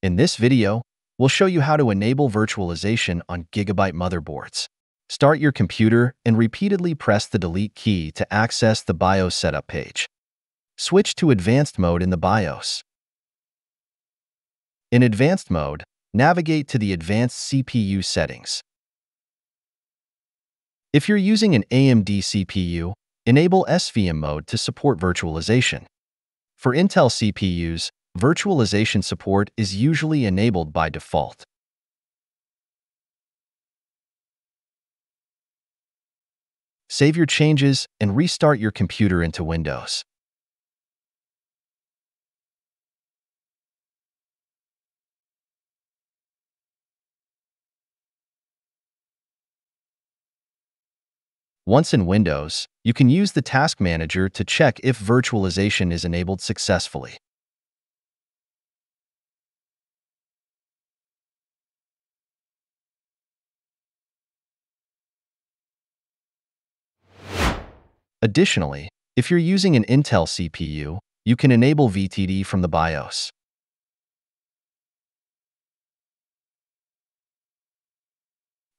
In this video, we'll show you how to enable virtualization on Gigabyte motherboards. Start your computer and repeatedly press the delete key to access the BIOS setup page. Switch to advanced mode in the BIOS. In advanced mode, navigate to the advanced CPU settings. If you're using an AMD CPU, enable SVM mode to support virtualization. For Intel CPUs, virtualization support is usually enabled by default. Save your changes and restart your computer into Windows. Once in Windows, you can use the Task Manager to check if virtualization is enabled successfully. Additionally, if you're using an Intel CPU, you can enable VTD from the BIOS.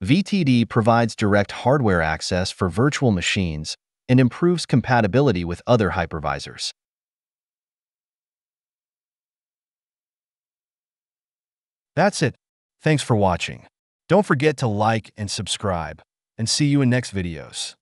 VTD provides direct hardware access for virtual machines and improves compatibility with other hypervisors. That's it. Thanks for watching. Don't forget to like and subscribe, and see you in next videos.